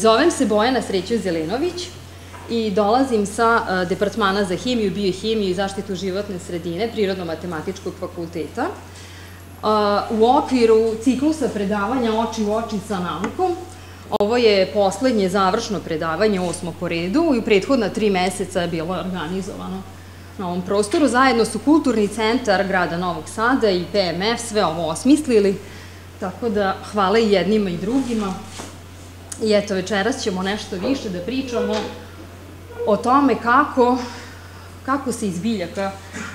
Zovem se Bojana Srećo Zelenović i dolazim sa e, Departmana za hemiju, biohemiju i zaštitu životne sredine Prirodno-matematičkog fakulteta. E, u okviru ciklusa predavanja Oči u oči sa naukom, ovo je poslednje završno predavanje, osmo po redu, i u prethodna tri meseca je bilo organizovano na ovom prostoru. Zajedno su Kulturni centar grada Novog Sada i PMF sve ovo osmislili, tako da hvala i jednima i drugima. I eto, večeras ćemo nešto više da pričamo o tome kako, kako se iz biljaka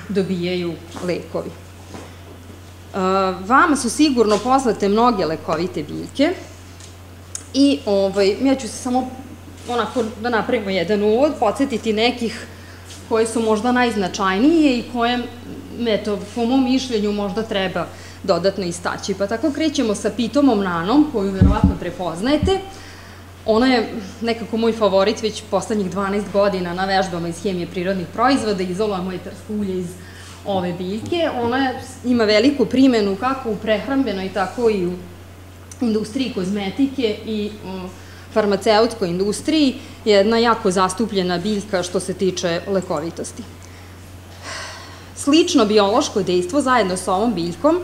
dobijaju lekovi. Uh, vama su sigurno poznate mnoge lekovite biljke i ovaj, ja ću se samo onako da napravimo jedan uvod, podsjetiti nekih koje su možda najznačajnije i koje, eto, po mom mišljenju možda treba dodatno istaći. Pa tako krećemo sa pitomom nanom, koju verovatno prepoznajete. Uh, Ona je nekako moj favorit već poslednjih 12 godina na vežbama iz hemije prirodnih proizvoda, izolujemo etarsko ulje iz ove biljke. Ona ima veliku primenu kako u prehrambenoj, tako i u industriji kozmetike i farmaceutskoj industriji. Jedna jako zastupljena biljka što se tiče lekovitosti. Slično biološko dejstvo zajedno sa ovom biljkom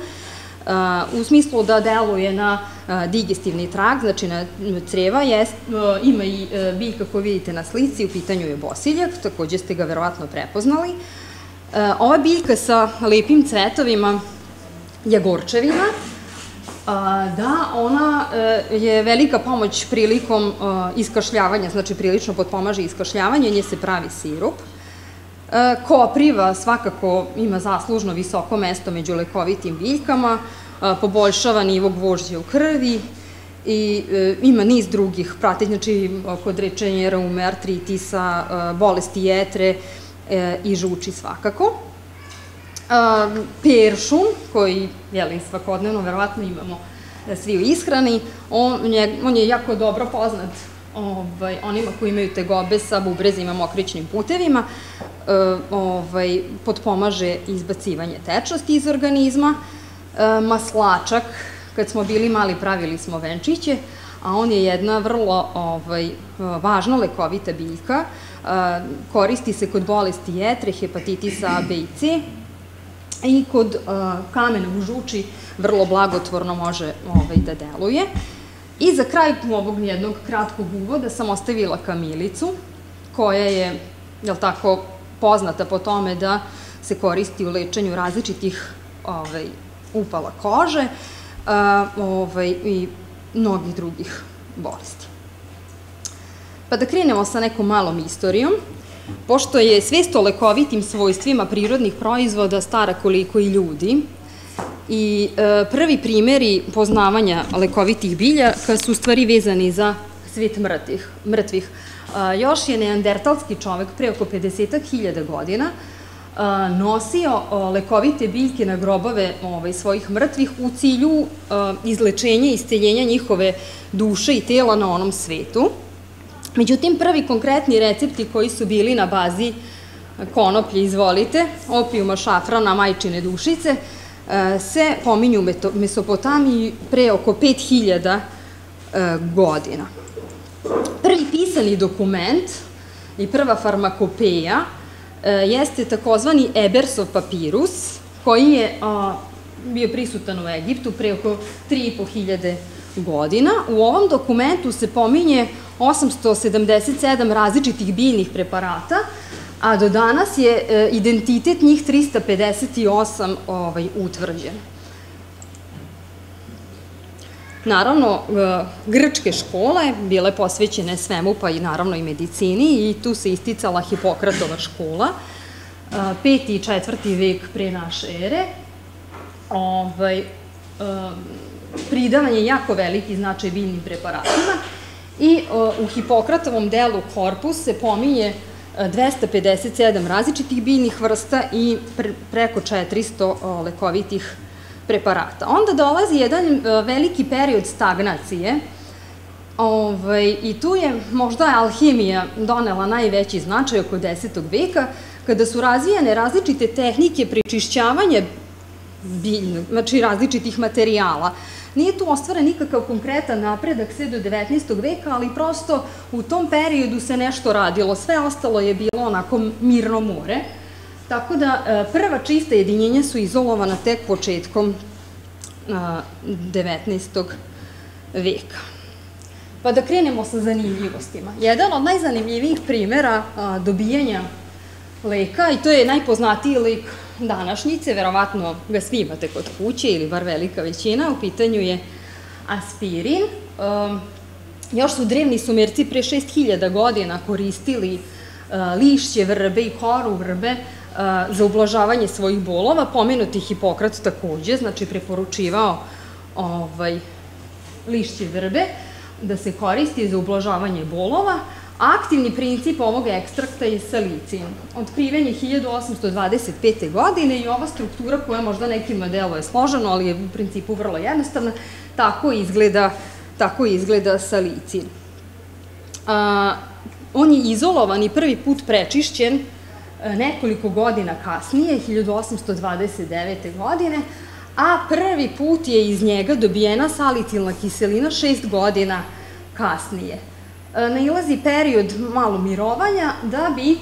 u smislu da deluje na digestivni trak, znači na creva, jest, ima i e, biljka koju vidite na slici, u pitanju je bosiljak, takođe ste ga verovatno prepoznali. E, ova biljka sa lepim cvetovima je gorčevina, da, ona e, je velika pomoć prilikom iskašljavanja, znači prilično potpomaže iskašljavanje, nje se pravi sirup. Kopriva svakako ima zaslužno visoko mesto među lekovitim biljkama, poboljšava nivo gvožđa u krvi i e, ima niz drugih prateć, znači kod rečenja reume, artritisa, bolesti jetre e, i žuči svakako. Peršun, koji, jeli, svakodnevno verovatno imamo svi u ishrani, on je, on je jako dobro poznat ovaj, onima koji imaju tegobe sa bubrezima, mokrićnim putevima, e, ovaj, potpomaže izbacivanje tečnosti iz organizma, e, maslačak, kad smo bili mali pravili smo venčiće, a on je jedna vrlo ovaj, važna lekovita biljka, e, koristi se kod bolesti jetre, hepatitisa A, B i C, i kod kamena u žuči vrlo blagotvorno može ovaj, da deluje. I za kraj ovog jednog kratkog uvoda sam ostavila kamilicu, koja je, jel tako, poznata po tome da se koristi u lečenju različitih ovaj, upala kože a, ovaj, i mnogih drugih bolesti. Pa da krenemo sa nekom malom istorijom. Pošto je svest o lekovitim svojstvima prirodnih proizvoda stara koliko i ljudi, I e, prvi primeri poznavanja lekovitih biljaka su stvari vezani za svet mrtvih. mrtvih. Još je neandertalski čovek pre oko 50.000 godina nosio lekovite biljke na grobove ovaj, svojih mrtvih u cilju izlečenja i isteljenja njihove duše i tela na onom svetu. Međutim, prvi konkretni recepti koji su bili na bazi konoplje, izvolite, opijuma, šafrana, majčine dušice, se pominju u Mesopotamiji pre oko 5000 e, godina. Prvi pisani dokument i prva farmakopeja e, jeste takozvani Ebersov papirus, koji je bio prisutan u Egiptu pre oko 3500 godina. U ovom dokumentu se pominje 877 različitih biljnih preparata, a do danas je e, identitet njih 358 ovaj, utvrđen. Naravno, e, grčke škole bile posvećene svemu, pa i naravno i medicini, i tu se isticala Hipokratova škola, e, peti i četvrti vek pre naše ere. Ovaj, pridavan je jako veliki značaj biljnim preparatima i u Hipokratovom delu korpus se pominje 257 različitih biljnih vrsta i preko 400 lekovitih preparata. Onda dolazi jedan e, veliki period stagnacije ovaj, i tu je možda alhimija donela najveći značaj oko 10. veka, kada su razvijene različite tehnike prečišćavanja biljnog, znači različitih materijala, Nije tu ostvaren nikakav konkretan napredak sve do 19. veka, ali prosto u tom periodu se nešto radilo. Sve ostalo je bilo onako mirno more. Tako da e, prva čista jedinjenja su izolovana tek početkom 19. veka. Pa da krenemo sa zanimljivostima. Jedan od najzanimljivijih primera dobijanja leka, i to je najpoznatiji lek današnjice, verovatno ga svi imate kod kuće ili bar velika većina, u pitanju je aspirin. Um, još su drevni sumerci pre 6000 godina koristili lišće vrbe i koru vrbe za ublažavanje svojih bolova. Pomenuti Hipokrat takođe, znači preporučivao ovaj, lišće vrbe da se koristi za ublažavanje bolova, Aktivni princip ovog ekstrakta je salicin. Otkriven je 1825. godine i ova struktura koja možda nekima deluje složeno, ali je u principu vrlo jednostavna, tako izgleda, tako izgleda salicin. A, on je izolovan i prvi put prečišćen nekoliko godina kasnije, 1829. godine, a prvi put je iz njega dobijena salitilna kiselina šest godina kasnije. E, nailazi period malo mirovanja da bi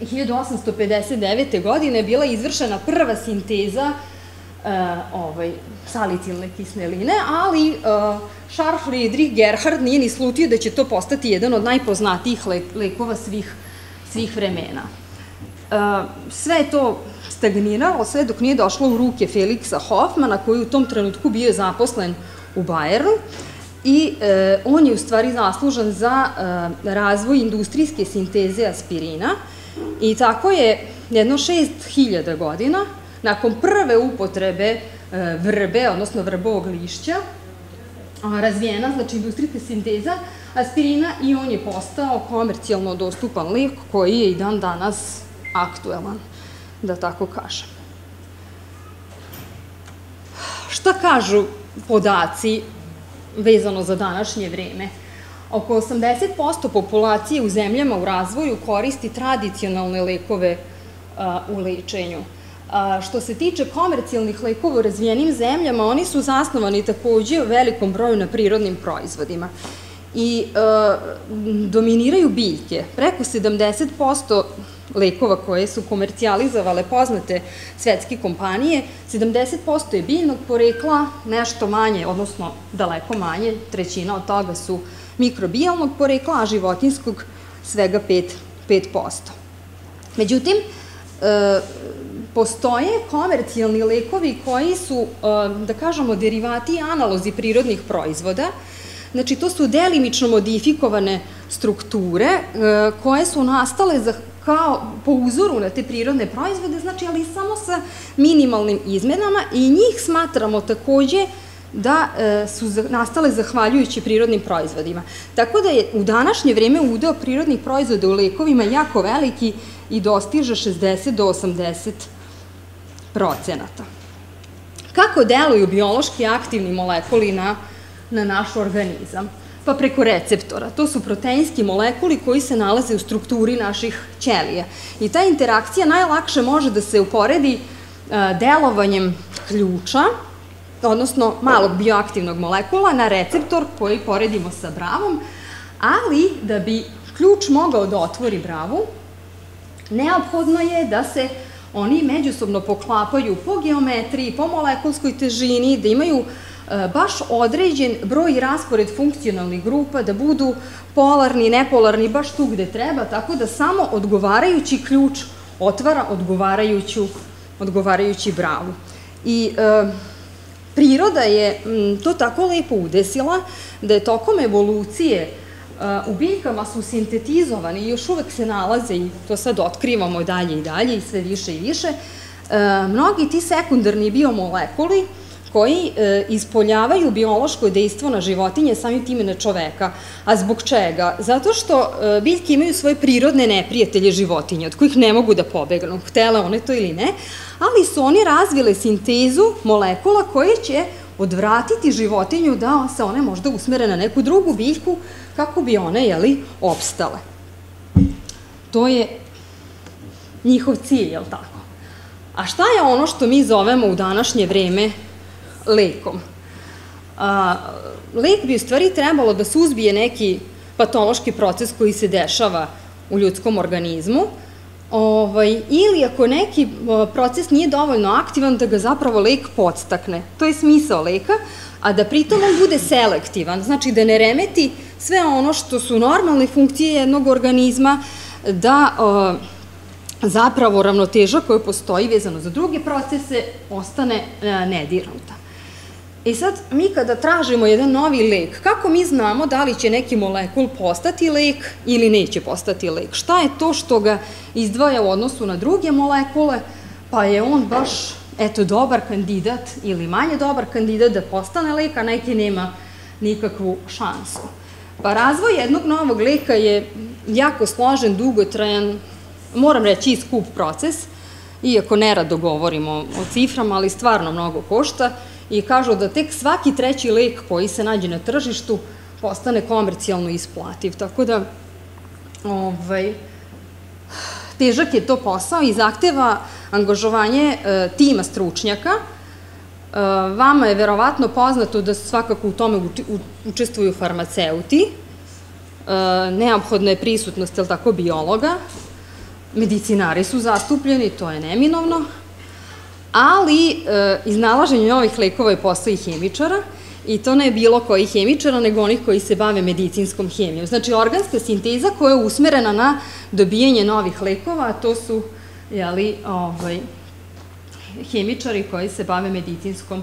1859. godine bila izvršena prva sinteza uh, ovaj, salicilne kisneline, ali uh, Charles Friedrich Gerhard nije ni slutio da će to postati jedan od najpoznatijih le lekova svih, svih vremena. Uh, sve je to stagniralo, sve dok nije došlo u ruke Feliksa Hoffmana, koji u tom trenutku bio zaposlen u Bayeru, i e, on je u stvari zaslužan za e, razvoj industrijske sinteze aspirina. I tako je jedno 6000 godina nakon prve upotrebe e, vrbe, odnosno vrbovog lišća, a, razvijena, znači industrijska sinteza aspirina i on je postao komercijalno dostupan lijek koji je i dan danas aktuelan, da tako kažem. Šta kažu podaci vezano za današnje vreme. Oko 80% populacije u zemljama u razvoju koristi tradicionalne lekove u lečenju. A, što se tiče komercijalnih lekova u razvijenim zemljama, oni su zasnovani takođe u velikom broju na prirodnim proizvodima i dominiraju biljke. Preko 70% lekova koje su komercijalizovale poznate svetske kompanije, 70% je biljnog porekla, nešto manje, odnosno daleko manje, trećina od toga su mikrobijalnog porekla, a životinskog svega 5%. 5%. Međutim, e, postoje komercijalni lekovi koji su, e, da kažemo, derivati i analozi prirodnih proizvoda, Znači, to su delimično modifikovane strukture e, koje su nastale kao po uzoru na te prirodne proizvode, znači, ali samo sa minimalnim izmenama i njih smatramo takođe da e, su nastale zahvaljujući prirodnim proizvodima. Tako da je u današnje vreme udeo prirodnih proizvoda u lekovima jako veliki i dostiže 60 do 80 procenata. Kako deluju biološki aktivni molekuli na, na naš organizam? Pa preko receptora. To su proteinski molekuli koji se nalaze u strukturi naših ćelija. I ta interakcija najlakše može da se uporedi e, delovanjem ključa, odnosno malog bioaktivnog molekula na receptor koji poredimo sa bravom, ali da bi ključ mogao da otvori bravu, neophodno je da se oni međusobno poklapaju po geometriji, po molekulskoj težini, da imaju uh, baš određen broj raspored funkcionalnih grupa, da budu polarni, nepolarni, baš tu gde treba, tako da samo odgovarajući ključ otvara odgovarajuću, odgovarajući bravu. I e, priroda je to tako lepo udesila da je tokom evolucije e, u biljkama su sintetizovani i još uvek se nalaze i to sad otkrivamo dalje i dalje i sve više i više, e, mnogi ti sekundarni biomolekuli koji e, ispoljavaju biološko dejstvo na životinje, samim time na čoveka. A zbog čega? Zato što e, biljke imaju svoje prirodne neprijatelje životinje, od kojih ne mogu da pobegnu, htele one to ili ne, ali su oni razvile sintezu molekula koje će odvratiti životinju da se one možda usmere na neku drugu biljku kako bi one, jeli, opstale. To je njihov cilj, jel tako? A šta je ono što mi zovemo u današnje vreme lekom. lek bi u stvari trebalo da suzbije neki patološki proces koji se dešava u ljudskom organizmu, ovaj, ili ako neki proces nije dovoljno aktivan, da ga zapravo lek podstakne. To je smisao leka, a da pritom on bude selektivan, znači da ne remeti sve ono što su normalne funkcije jednog organizma, da zapravo ravnoteža koja postoji vezano za druge procese ostane e, nedirnuta. I sad, mi kada tražimo jedan novi lek, kako mi znamo da li će neki molekul postati lek ili neće postati lek? Šta je to što ga izdvaja u odnosu na druge molekule, pa je on baš, eto, dobar kandidat ili manje dobar kandidat da postane lek, a neki nema nikakvu šansu. Pa razvoj jednog novog leka je jako složen, dugotrajan, moram reći i skup proces, iako nerado govorimo o ciframa, ali stvarno mnogo košta, i kažu da tek svaki treći lek koji se nađe na tržištu postane komercijalno isplativ. Tako da, ovaj, težak je to posao i zahteva angažovanje e, tima stručnjaka. E, vama je verovatno poznato da svakako u tome učestvuju farmaceuti, e, neophodna je prisutnost, je tako, biologa, medicinari su zastupljeni, to je neminovno, ali e, iznalaženje novih lekova je posao i hemičara, i to ne bilo koji hemičara, nego onih koji se bave medicinskom hemijom. Znači, organska sinteza koja je usmerena na dobijanje novih lekova, a to su, ovaj, hemičari koji se bave medicinskom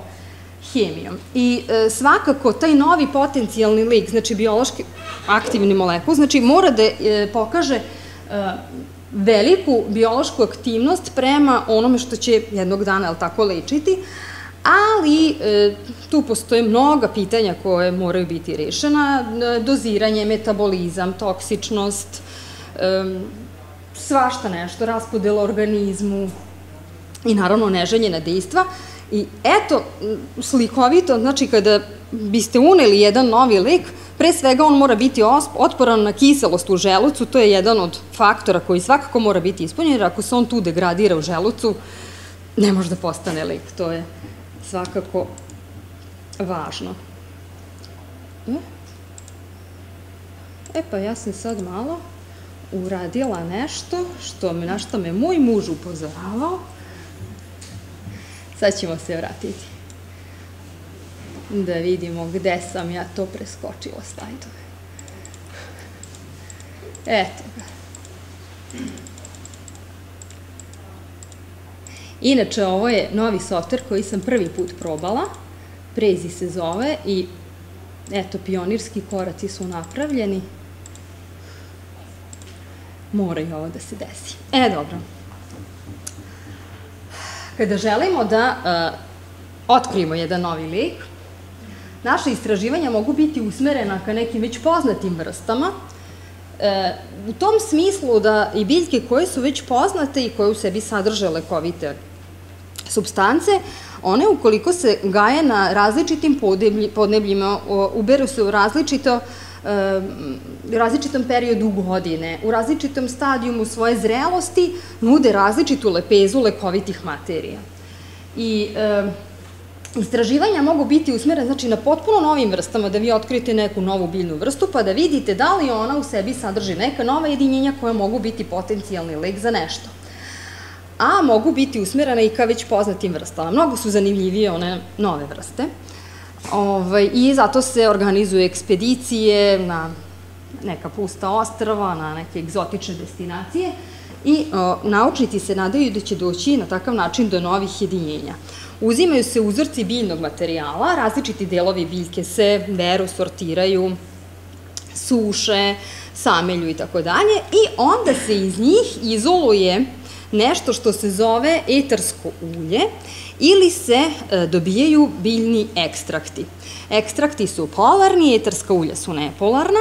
hemijom. I e, svakako taj novi potencijalni lek, znači biološki aktivni molekul, znači mora da e, pokaže veliku biološku aktivnost prema onome što će jednog dana, ali tako, lečiti, ali e, tu postoje mnoga pitanja koje moraju biti rešena, e, doziranje, metabolizam, toksičnost, e, svašta nešto, raspodela organizmu i naravno neželjena dejstva. I eto, slikovito, znači kada biste uneli jedan novi lek, Pre svega on mora biti otporan na kiselost u želucu, to je jedan od faktora koji svakako mora biti ispunjen, jer ako se on tu degradira u želucu, ne može da postane lek, to je svakako važno. E, e pa ja sam sad malo uradila nešto što me, na što me moj muž upozoravao. Sad ćemo se vratiti da vidimo gde sam ja to preskočila slajdove. Eto ga. Inače, ovo je novi software koji sam prvi put probala. Prezi se zove i eto, pionirski koraci su napravljeni. Mora i ovo da se desi. E, dobro. Kada želimo da uh, otkrijemo jedan novi lik, naša istraživanja mogu biti usmerena ka nekim već poznatim vrstama, e, u tom smislu da i biljke koje su već poznate i koje u sebi sadrže lekovite substance, one ukoliko se gaje na različitim podnebljima, uberu se u različito e, u različitom periodu godine, u različitom stadijumu svoje zrelosti, nude različitu lepezu lekovitih materija. I e, Istraživanja mogu biti usmjerene znači, na potpuno novim vrstama, da vi otkrijete neku novu biljnu vrstu, pa da vidite da li ona u sebi sadrži neka nova jedinjenja koja mogu biti potencijalni lek za nešto. A mogu biti usmjerene i ka već poznatim vrstama. Mnogo su zanimljivije one nove vrste. Ovaj, I zato se organizuju ekspedicije na neka pusta ostrava, na neke egzotične destinacije i naučnici se nadaju da će doći na takav način do novih jedinjenja. Uzimaju se uzorci biljnog materijala, različiti delovi biljke se veru, sortiraju, suše, samelju i tako dalje i onda se iz njih izoluje nešto što se zove etarsko ulje ili se e, dobijaju biljni ekstrakti. Ekstrakti su polarni, etarska ulja su nepolarna,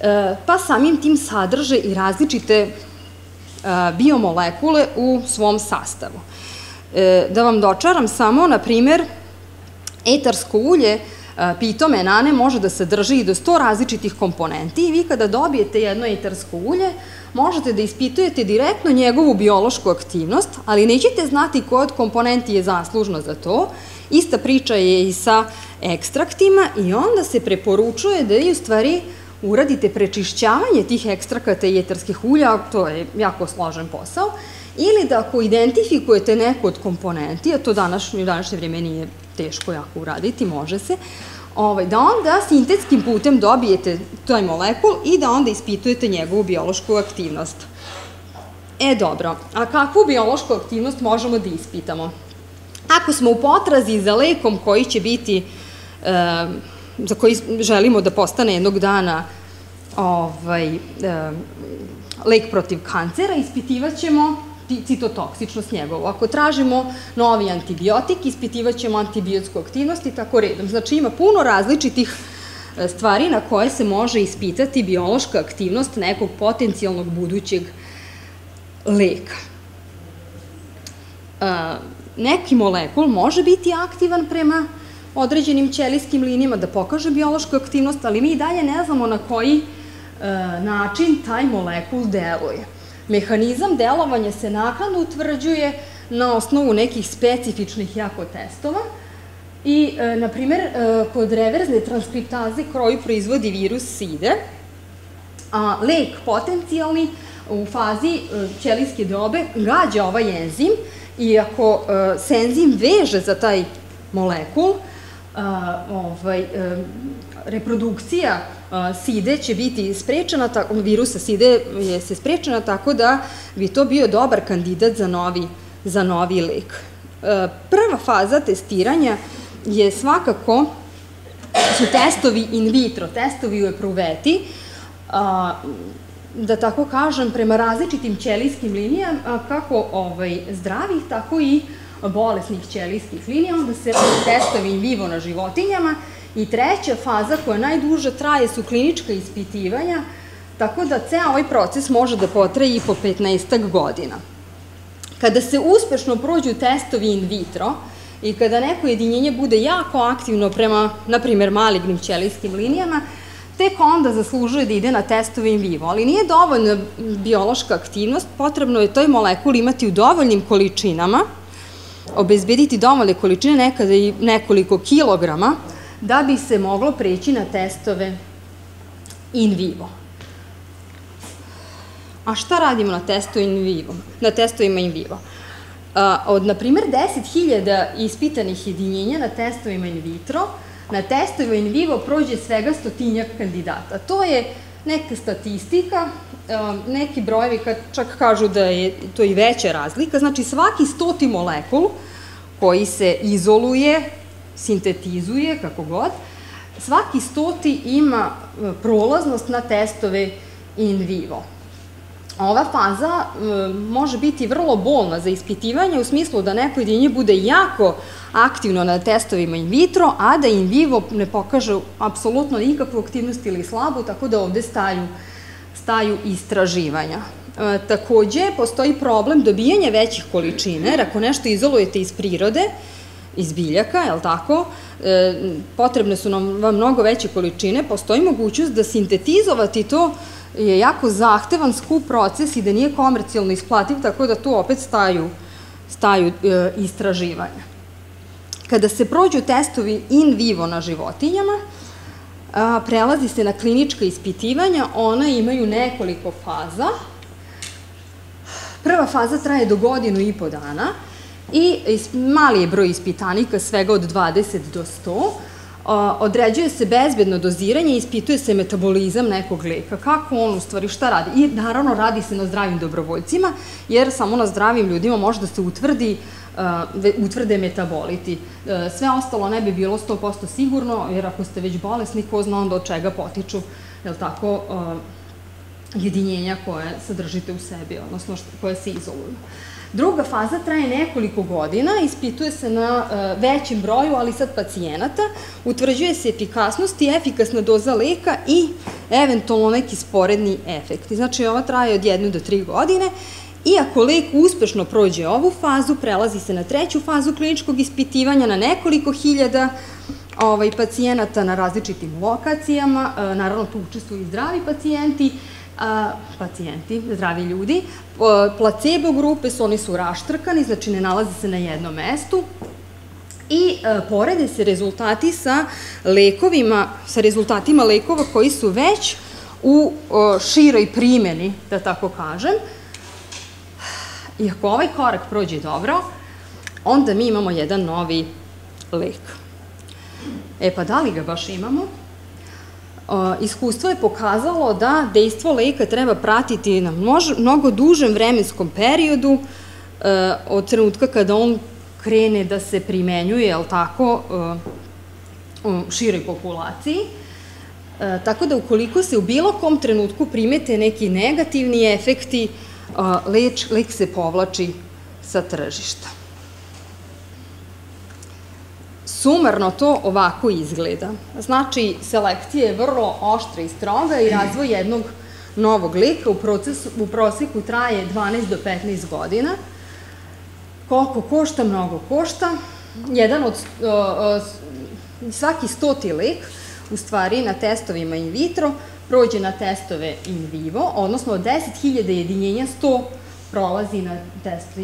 e, pa samim tim sadrže i različite e, biomolekule u svom sastavu. E, da vam dočaram samo, na primer, etarsko ulje pitome nane može da sadrži i do 100 različitih komponenti i vi kada dobijete jedno etarsko ulje, možete da ispitujete direktno njegovu biološku aktivnost, ali nećete znati koje od komponenti je zaslužno za to. Ista priča je i sa ekstraktima i onda se preporučuje da i u stvari uradite prečišćavanje tih ekstrakata i etarskih ulja, to je jako složen posao, ili da ako identifikujete neku od komponenti, a to u današnje vreme nije teško jako uraditi, može se, ovaj, da onda sintetskim putem dobijete taj molekul i da onda ispitujete njegovu biološku aktivnost. E, dobro, a kakvu biološku aktivnost možemo da ispitamo? Ako smo u potrazi za lekom koji će biti, za koji želimo da postane jednog dana ovaj, lek protiv kancera, ispitivat ćemo citotoksičnost njegovu. Ako tražimo novi antibiotik, ispitivat ćemo antibiotsku aktivnost i tako redom. Znači ima puno različitih e, stvari na koje se može ispitati biološka aktivnost nekog potencijalnog budućeg leka. E, neki molekul može biti aktivan prema određenim ćelijskim linijama da pokaže biološku aktivnost, ali mi i dalje ne znamo na koji e, način taj molekul deluje. Mehanizam delovanja se nakladno utvrđuje na osnovu nekih specifičnih jako testova i, e, na primer, e, kod reverzne transkriptaze kroju proizvodi virus SIDE, a lek potencijalni u fazi e, ćelijske dobe gađa ovaj enzim i ako se enzim veže za taj molekul, ovaj, reprodukcija SIDE će biti sprečena, tako, virusa SIDE je se sprečena tako da bi to bio dobar kandidat za novi, za novi lek. Prva faza testiranja je svakako su testovi in vitro, testovi u epruveti, da tako kažem, prema različitim ćelijskim linijama, kako ovaj, zdravih, tako i bolesnih ćelijskih linija, onda se testovi in vivo na životinjama i treća faza koja najduže traje su klinička ispitivanja, tako da ceo ovaj proces može da potraje i po 15 godina. Kada se uspešno prođu testovi in vitro i kada neko jedinjenje bude jako aktivno prema, na primer, malignim ćelijskim linijama, tek onda zaslužuje da ide na testove in vivo. Ali nije dovoljna biološka aktivnost, potrebno je toj molekuli imati u dovoljnim količinama, obezbediti dovoljne količine, nekada i nekoliko kilograma, da bi se moglo preći na testove in vivo. A šta radimo na testu in vivo? Na testovima in vivo? Od, na primer, 10.000 ispitanih jedinjenja na testovima in vitro, na testovima in vivo prođe svega stotinjak kandidata. To je neka statistika, neki brojevi čak kažu da je to i veća razlika, znači svaki stoti molekul koji se izoluje, sintetizuje, kako god, svaki stoti ima e, prolaznost na testove in vivo. Ova faza e, može biti vrlo bolna za ispitivanje u smislu da neko jedinje bude jako aktivno na testovima in vitro, a da in vivo ne pokaže apsolutno nikakvu aktivnost ili slabu, tako da ovde staju, staju istraživanja. E, takođe, postoji problem dobijanja većih količine, jer ako nešto izolujete iz prirode, iz biljaka, je li tako, e, potrebne su nam mnogo veće količine, postoji mogućnost da sintetizovati to je jako zahtevan, skup proces i da nije komercijalno isplativ, tako da tu opet staju, staju e, istraživanja. Kada se prođu testovi in vivo na životinjama, a, prelazi se na klinička ispitivanja, ona imaju nekoliko faza. Prva faza traje do godinu i po dana, i mali je broj ispitanika, svega od 20 do 100, određuje se bezbedno doziranje i ispituje se metabolizam nekog leka. Kako on u stvari šta radi? I naravno radi se na zdravim dobrovoljcima, jer samo na zdravim ljudima može da se utvrdi utvrde metaboliti. Sve ostalo ne bi bilo 100% sigurno, jer ako ste već bolesni, ko zna onda od čega potiču, tako, jedinjenja koje sadržite u sebi, odnosno koje se izoluju. Druga faza traje nekoliko godina, ispituje se na e, većem broju, ali sad pacijenata, utvrđuje se efikasnost i efikasna doza leka i eventualno neki sporedni efekti. Znači, ova traje od jedne do tri godine i ako lek uspešno prođe ovu fazu, prelazi se na treću fazu kliničkog ispitivanja na nekoliko hiljada ovaj, pacijenata na različitim lokacijama, e, naravno tu učestvuju i zdravi pacijenti, pacijenti, zdravi ljudi. Placebo grupe su, oni su raštrkani, znači ne nalaze se na jednom mestu, i e, porede se rezultati sa lekovima, sa rezultatima lekova koji su već u široj primjeni, da tako kažem. I ako ovaj korak prođe dobro, onda mi imamo jedan novi lek. E pa da li ga baš imamo? Iskustvo je pokazalo da dejstvo leka treba pratiti na mnogo dužem vremenskom periodu e, od trenutka kada on krene da se primenjuje, jel tako, e, u široj populaciji. E, tako da ukoliko se u bilo kom trenutku primete neki negativni efekti, leč, lek se povlači sa tržišta. Sumarno to ovako izgleda. Znači, selekcija je vrlo oštra i stroga i razvoj jednog novog lika u, procesu, u proseku traje 12 do 15 godina. Koliko košta? Mnogo košta. Jedan od, svaki stoti lek, u stvari na testovima in vitro, prođe na testove in vivo, odnosno od 10.000 jedinjenja 100 prolazi na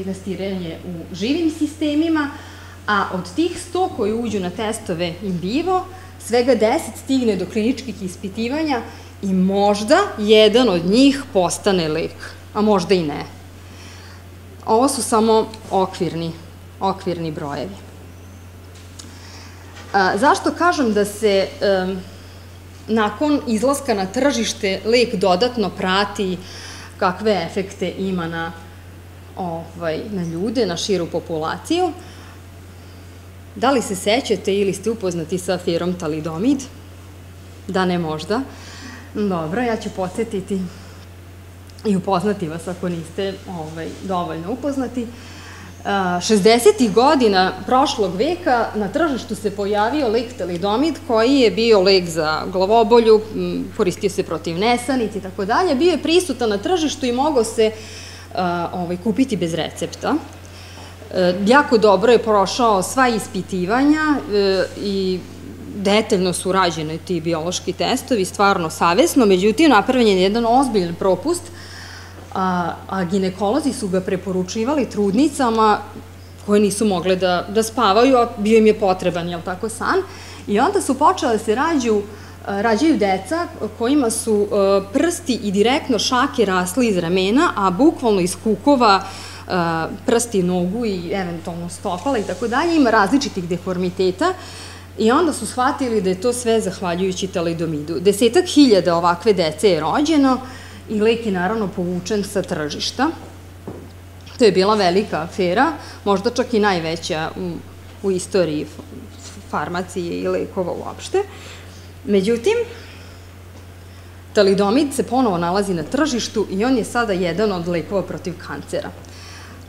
testiranje u živim sistemima, a od tih 100 koji uđu na testove in vivo, svega 10 stigne do kliničkih ispitivanja i možda jedan od njih postane lek, a možda i ne. Ovo su samo okvirni, okvirni brojevi. A, zašto kažem da se um, nakon izlaska na tržište lek dodatno prati kakve efekte ima na, ovaj, na ljude, na širu populaciju? Da li se sećate ili ste upoznati sa aferom talidomid? Da ne možda. Dobro, ja ću podsjetiti i upoznati vas ako niste ovaj, dovoljno upoznati. 60. godina prošlog veka na tržištu se pojavio lek talidomid koji je bio lek za glavobolju, koristio se protiv nesanici i tako dalje, bio je prisutan na tržištu i mogao se ovaj, kupiti bez recepta. E, jako dobro je prošao sva ispitivanja e, i detaljno su rađene ti biološki testovi, stvarno savesno, međutim napravljen je jedan ozbiljan propust, a, ginekolozi su ga preporučivali trudnicama koje nisu mogle da, da spavaju, a bio im je potreban, jel tako, san. I onda su počele da se rađu, rađaju deca kojima su prsti i direktno šake rasli iz ramena, a bukvalno iz kukova prsti nogu i eventualno stopala i tako dalje, ima različitih deformiteta i onda su shvatili da je to sve zahvaljujući talidomidu. Desetak hiljada ovakve dece je rođeno i lek je naravno povučen sa tržišta. To je bila velika afera, možda čak i najveća u, istoriji farmacije i lekova uopšte. Međutim, talidomid se ponovo nalazi na tržištu i on je sada jedan od lekova protiv kancera.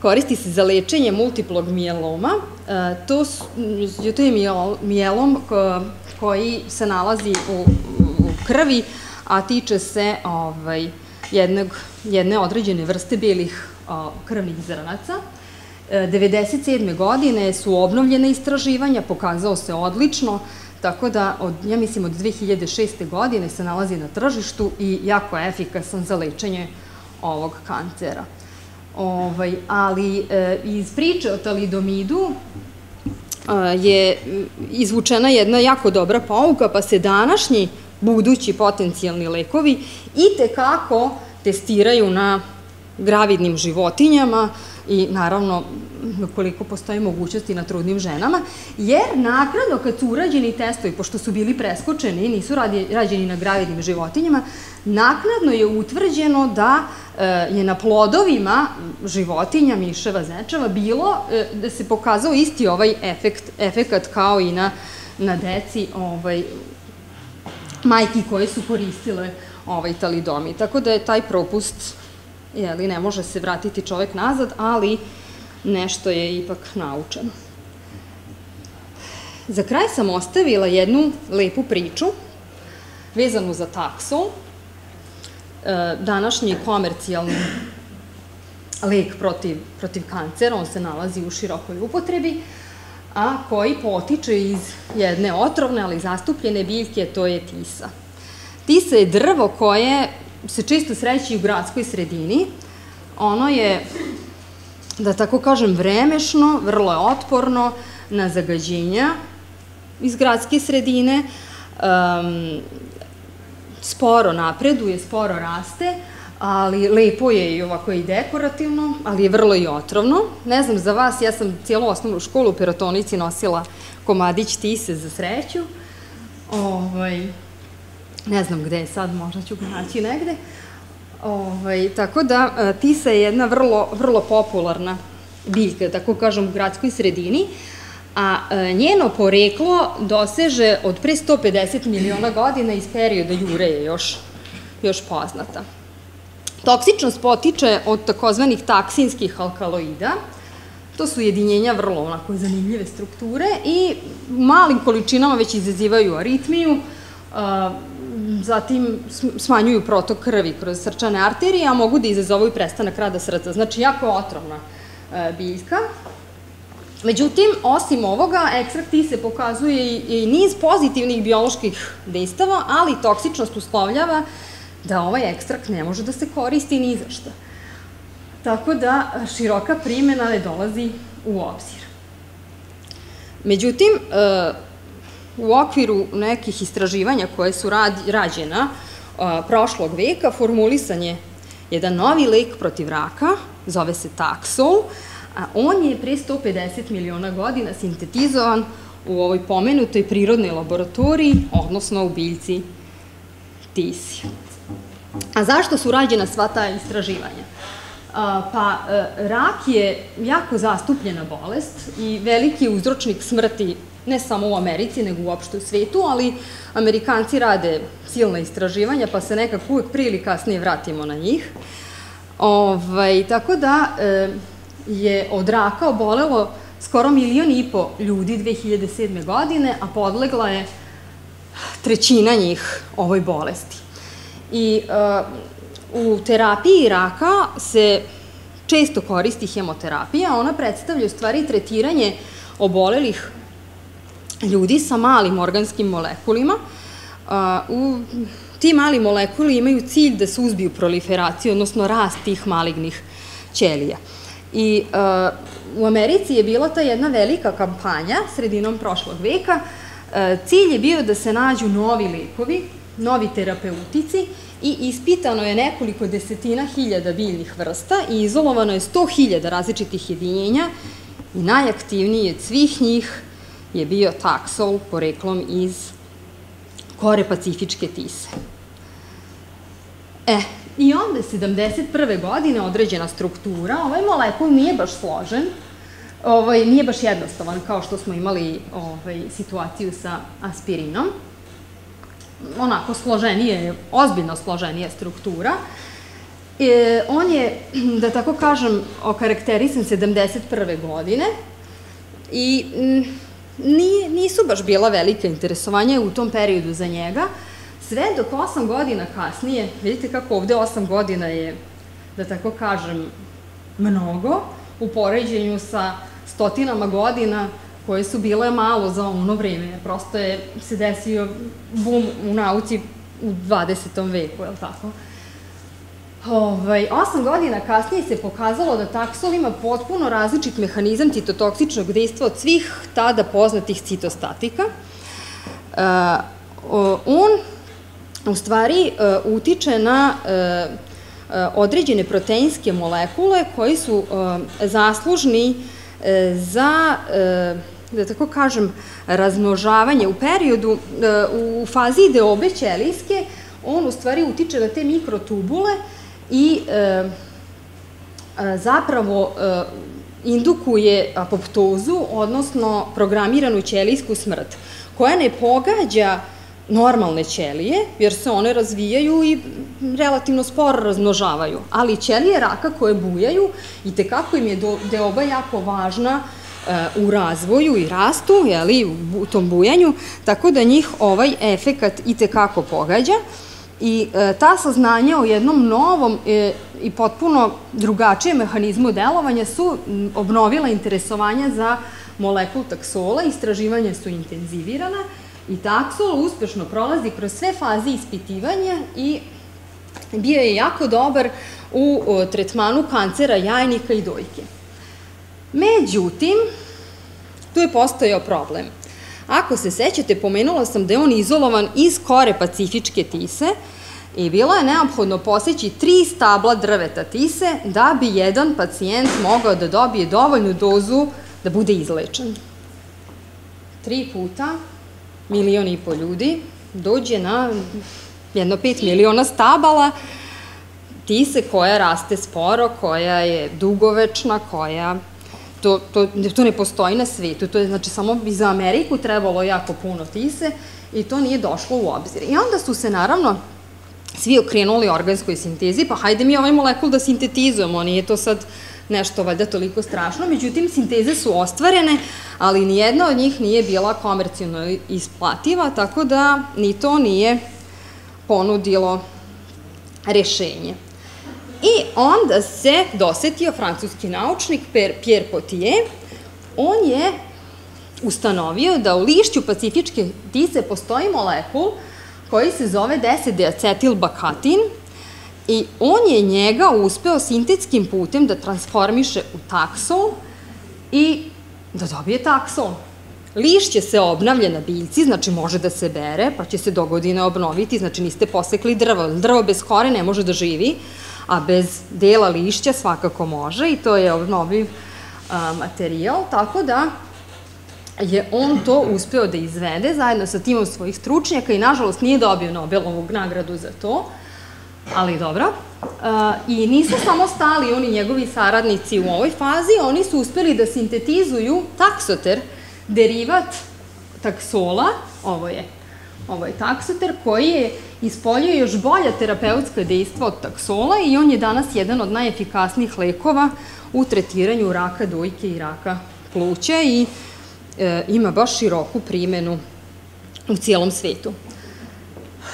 Koristi se za lečenje multiplog mijeloma. E, to, to je mijelom koji se nalazi u, krvi, a tiče se ovaj, jednog, jedne određene vrste belih krvnih zrnaca. 97. E, godine su obnovljene istraživanja, pokazao se odlično, tako da, od, ja mislim, od 2006. godine se nalazi na tržištu i jako je efikasan za lečenje ovog kancera. Ovaj, ali e, iz priče o talidomidu e, je izvučena jedna jako dobra pouka, pa se današnji budući potencijalni lekovi i tekako testiraju na gravidnim životinjama i naravno koliko postoji mogućnosti na trudnim ženama, jer nakradno kad su urađeni testovi, pošto su bili preskočeni, nisu rađeni na gravidnim životinjama, naknadno je utvrđeno da e, je na plodovima životinja, miševa, zečeva, bilo e, da se pokazao isti ovaj efekt, kao i na, na deci ovaj, majki koje su koristile ovaj talidomi. Tako da je taj propust, ne može se vratiti čovek nazad, ali nešto je ipak naučeno. Za kraj sam ostavila jednu lepu priču vezanu za taksu. E, današnji komercijalni lek protiv, protiv kancera, on se nalazi u širokoj upotrebi, a koji potiče iz jedne otrovne, ali zastupljene biljke, to je tisa. Tisa je drvo koje se često sreći u gradskoj sredini. Ono je, da tako kažem, vremešno, vrlo je otporno na zagađenja iz gradske sredine, um, sporo napreduje, sporo raste, ali lepo je i ovako i dekorativno, ali je vrlo i otrovno. Ne znam za vas, ja sam cijelu osnovnu školu u Peratonici nosila komadić tise za sreću. Ovaj, ne znam gde je sad, možda ću ga naći negde. Ovaj, tako da, e, tisa je jedna vrlo, vrlo popularna biljka, da tako kažem, u gradskoj sredini, a e, njeno poreklo doseže od pre 150 miliona godina iz perioda Jure je još, još poznata. Toksičnost potiče od takozvanih taksinskih alkaloida, to su jedinjenja vrlo onako zanimljive strukture i malim količinama već izazivaju aritmiju, zatim smanjuju protok krvi kroz srčane arterije, a mogu da izazovaju prestanak rada srca. Znači, jako je otrovna e, biljka. Međutim, osim ovoga, ekstrakt se pokazuje i niz pozitivnih bioloških dejstava, ali toksičnost uslovljava da ovaj ekstrakt ne može da se koristi ni za šta. Tako da široka primjena ne dolazi u obzir. Međutim, e, u okviru nekih istraživanja koje su rađena prošlog veka formulisan je jedan novi lek protiv raka, zove se Taxol, a on je pre 150 miliona godina sintetizovan u ovoj pomenutoj prirodnoj laboratoriji, odnosno u biljci tisi. A zašto su rađena sva ta istraživanja? Pa, e, rak je jako zastupljena bolest i veliki uzročnik smrti ne samo u Americi, nego uopšte u svetu, ali Amerikanci rade silna istraživanja, pa se nekako uvek prije ili kasnije vratimo na njih. Ovaj, tako da e, je od raka obolelo skoro milion i po ljudi 2007. godine, a podlegla je trećina njih ovoj bolesti. I e, u terapiji raka se često koristi hemoterapija, ona predstavlja u stvari tretiranje obolelih ljudi sa malim organskim molekulima. U ti mali molekuli imaju cilj da se uzbiju proliferaciju, odnosno rast tih malignih ćelija. I u Americi je bila ta jedna velika kampanja sredinom prošlog veka. Cilj je bio da se nađu novi lekovi, novi terapeutici i ispitano je nekoliko desetina hiljada biljnih vrsta i izolovano je sto hiljada različitih jedinjenja i najaktivniji od svih njih je bio taksol poreklom iz kore Pacifičke tise. E, i onda 71. godine određena struktura, ovaj molekul nije baš složen, ovaj, nije baš jednostavan kao što smo imali ovaj, situaciju sa aspirinom, onako složenije, ozbiljno složenije struktura. E, on je, da tako kažem, okarakterisan 71. godine i nije, nisu baš bila velika interesovanja u tom periodu za njega, sve dok osam godina kasnije, vidite kako ovde osam godina je, da tako kažem, mnogo, u poređenju sa stotinama godina koje su bile malo za ono vreme. Prosto je se desio bum u nauci u 20. veku, je li tako? Ovaj, osam godina kasnije se pokazalo da taksol ima potpuno različit mehanizam citotoksičnog dejstva od svih tada poznatih citostatika. Uh, on u stvari uh, utiče na uh, određene proteinske molekule koji su zaslužni za, da tako kažem, razmnožavanje u periodu, u fazi ideobe ćelijske, on u stvari utiče na te mikrotubule i e, zapravo e, indukuje apoptozu, odnosno programiranu ćelijsku smrt, koja ne pogađa normalne ćelije, jer se one razvijaju i relativno sporo razmnožavaju. Ali ćelije raka koje bujaju, i tekako im je deoba jako važna e, u razvoju i rastu, u tom bujanju, tako da njih ovaj efekat i tekako pogađa. I e, ta saznanja o jednom novom e, i potpuno drugačijem mehanizmu delovanja su obnovila interesovanja za molekul taksola, istraživanja su intenzivirana i taksol uspešno prolazi kroz sve faze ispitivanja i bio je jako dobar u tretmanu kancera jajnika i dojke. Međutim, tu je postojao problem. Ako se sećate, pomenula sam da je on izolovan iz kore pacifičke tise i bilo je neophodno poseći tri stabla drveta tise da bi jedan pacijent mogao da dobije dovoljnu dozu da bude izlečen. Tri puta, milion i po ljudi, dođe na jedno pet miliona stabala tise koja raste sporo, koja je dugovečna, koja To, to, to ne postoji na svetu, to je znači samo bi za Ameriku trebalo jako puno tise i to nije došlo u obzir. I onda su se naravno svi okrenuli organskoj sintezi, pa hajde mi ovaj molekul da sintetizujemo, nije to sad nešto valjda toliko strašno, međutim sinteze su ostvarene, ali nijedna od njih nije bila komercijalno isplativa, tako da ni to nije ponudilo rešenje. I onda se dosetio francuski naučnik Pierre Potier, on je ustanovio da u lišću pacifičke ptice postoji molekul koji se zove 10-deacetilbakatin i on je njega uspeo sintetskim putem da transformiše u taksol i da dobije taksol. Lišće se obnavlja na biljci, znači može da se bere, pa će se do godine obnoviti, znači niste posekli drvo. Drvo bez kore ne može da živi, a bez dela lišća svakako može i to je obnoviv materijal, tako da je on to uspeo da izvede zajedno sa timom svojih stručnjaka i nažalost nije dobio Nobelovog nagradu za to, ali dobro. I nisu samo stali oni njegovi saradnici u ovoj fazi, oni su uspeli da sintetizuju taksoter, derivat taksola, ovo je, ovo je taksoter, koji je ispoljuje još bolja terapeutska dejstva od taksola i on je danas jedan od najefikasnijih lekova u tretiranju raka dojke i raka pluća i e, ima baš široku primenu u cijelom svetu.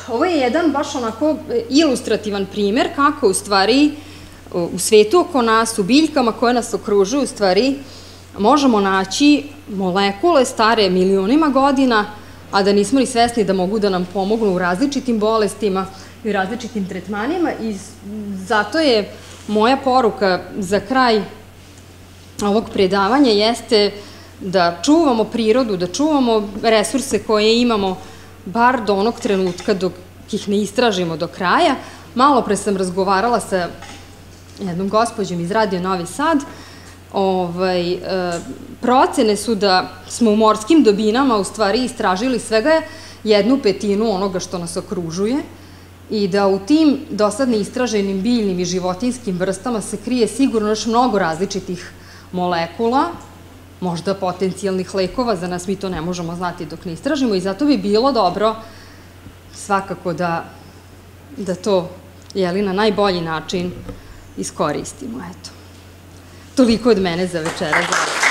Ovo je jedan baš onako e, ilustrativan primer kako u stvari u svetu oko nas, u biljkama koje nas okružuju, u stvari možemo naći molekule stare milionima godina, a da nismo ni svesni da mogu da nam pomognu u različitim bolestima i različitim tretmanima i zato je moja poruka za kraj ovog predavanja jeste da čuvamo prirodu, da čuvamo resurse koje imamo bar do onog trenutka dok ih ne istražimo do kraja. Malo pre sam razgovarala sa jednom gospođom iz Radio Novi Sad, ovaj, e, procene su da smo u morskim dobinama u stvari istražili svega jednu petinu onoga što nas okružuje i da u tim dosad neistraženim biljnim i životinskim vrstama se krije sigurno još mnogo različitih molekula, možda potencijalnih lekova, za nas mi to ne možemo znati dok ne istražimo i zato bi bilo dobro svakako da, da to jeli, na najbolji način iskoristimo. Eto. Toliko od mene za večera.